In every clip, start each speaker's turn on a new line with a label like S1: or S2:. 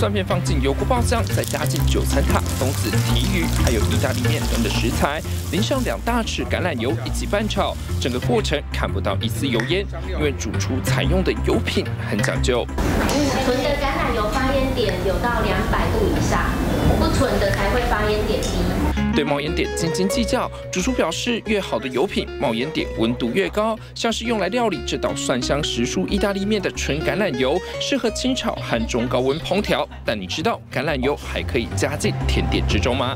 S1: 蒜片放进油锅爆香，再加进韭菜塔、冬子、提鱼，还有意大利面等的食材，淋上两大匙橄榄油一起翻炒，整个过程看不到一丝油烟，因为主厨采用的油品很讲究。
S2: 纯的橄榄油发烟点有到两百度以上，
S1: 对冒烟点斤斤计较，主厨表示，越好的油品冒烟点温度越高。像是用来料理这道蒜香时蔬意大利面的纯橄榄油，适合清炒和中高温烹调。但你知道橄榄油还可以加进甜点之中吗？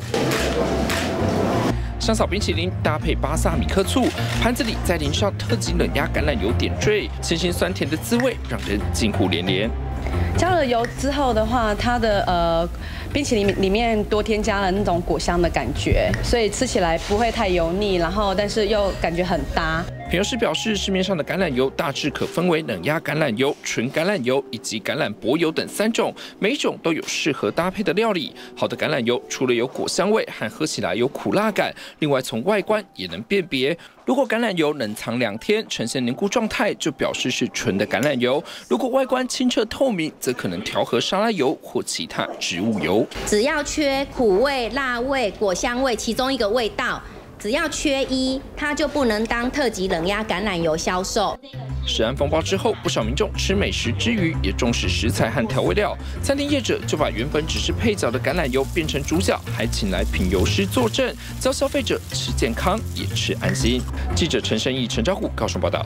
S1: 香草冰淇淋搭配巴萨米克醋，盘子里再淋上特级冷压橄榄油点缀，清新酸甜的滋味让人惊呼连连。
S3: 加了油之后的话，它的呃冰淇淋里面多添加了那种果香的感觉，所以吃起来不会太油腻，然后但是又感觉很搭。
S1: 品油师表示，市面上的橄榄油大致可分为冷压橄榄油、纯橄榄油以及橄榄薄油等三种，每种都有适合搭配的料理。好的橄榄油除了有果香味，还喝起来有苦辣感，另外从外观也能辨别。如果橄榄油冷藏两天呈现凝固状态，就表示是纯的橄榄油；如果外观清澈透明，则可能调和沙拉油或其他植物油。
S2: 只要缺苦味、辣味、果香味其中一个味道。只要缺一，它就不能当特级冷压橄榄油销售。
S1: 食安风暴之后，不少民众吃美食之余也重视食材和调味料。餐厅业者就把原本只是配角的橄榄油变成主角，还请来品油师坐镇，教消费者吃健康也吃安心。记者陈胜义、陈昭虎高雄报道。